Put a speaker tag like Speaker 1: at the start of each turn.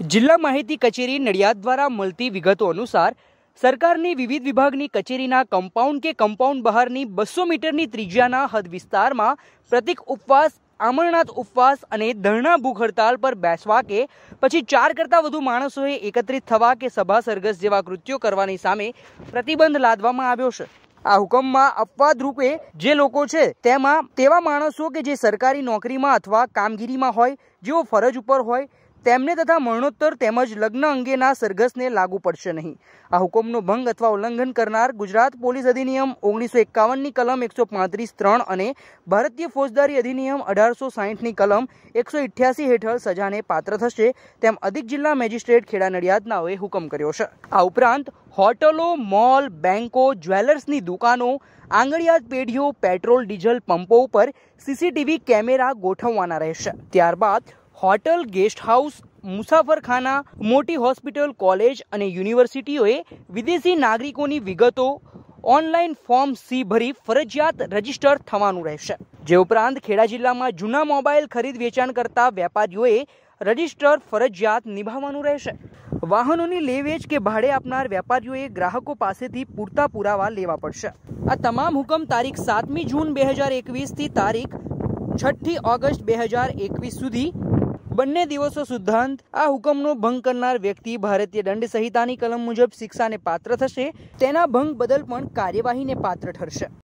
Speaker 1: જિલ્લા માહિતી કચેરી નડિયાદ દ્વારા મળતી વિગતો અનુસાર, સરકારની વિવિધ વિભાગની કચેરીના કમ્પાઉન્ડ કે કમ્પાઉન્ડ બહારની બસો મીટરની ત્રિજ્યાના હદ વિસ્તારમાં પ્રતિક ઉપવાસ અમરનાથ ઉપવાસ અને ધરણા ભૂખ હડતાલ પર બેસવા કે પછી ચાર કરતાં વધુ માણસોએ એકત્રિત થવા કે સભા સરઘસ જેવા કૃત્યો કરવાની સામે પ્રતિબંધ લાદવામાં આવ્યો છે. આ હુકમમાં અપવાદ રૂપે જે લોકો છે તેમાં તેવા માણસો કે જે સરકારી નોકરીમાં અથવા કામગીરીમાં હોય, જેઓ ફરજ ઉપર હોય તેમને તથા મરણોત્તર તેમજ લગ્ન અંગેના સરઘસને લાગુ પડશે નહીં. આ હુકમનો ભંગ અથવા ઉલ્લંઘન કરનાર ગુજરાત પોલીસ અધિનિયમ ઓગણીસો એકાવનની કલમ એકસો પાંત્રીસ ત્રણ અને ભારતીય ફોજદારી અધિનિયમ અઢારસો સાહીઠની કલમ એકસો ઇઠ્યાસી હેઠળ સજાને પાત્ર થશે તેમ અધિક જિલ્લા મેજિસ્ટ્રેટ ખેડા નડિયાદનાઓએ હુકમ કર્યો છે. આ ઉપરાંત હોટલો, મોલ બેન્કો જ્વેલર્સની દુકાનો, આંગળિયાદ પેઢીઓ, પેટ્રોલ, ડીઝલ પંપો ઉપર સીસીટીવી કેમેરા ગોઠવવાના રહેશે. ત્યારબાદ હોટલ ગેસ્ટ હાઉસ મુસાફરખાના, મોટી હોસ્પિટલ, કોલેજ અને યુનિવર્સિટીઓએ વિદેશી નાગરિકોની વિગતો, ઓનલાઈન ફોર્મ સી ભરી ફરજિયાત રજિસ્ટર થવાનું રહેશે. જે ઉપરાંત ખેડા જિલ્લામાં જૂના મોબાઈલ ખરીદ વેચાણ કરતા વેપારીઓએ રજિસ્ટર ફરજિયાત નિભાવવાનું રહેશે. વાહનોની લેવેચ કે ભાડે આપનાર વેપારીઓએ ગ્રાહકો પાસેથી પૂરતા પુરાવા લેવા પડશે. આ તમામ હુકમ તારીખ સાતમી જૂન બે હજાર એકવીસથી તારીખ છઠ્ઠી ઓગસ્ટ બે હજાર એકવીસ સુધી બંને દિવસો સુદ્ધાંત આ હુકમનો ભંગ કરનાર વ્યક્તિ ભારતીય દંડ સંહિતાની કલમ મુજબ શિક્ષાને પાત્ર થશે, તેના ભંગ બદલ પણ કાર્યવાહીને પાત્ર ઠરશે.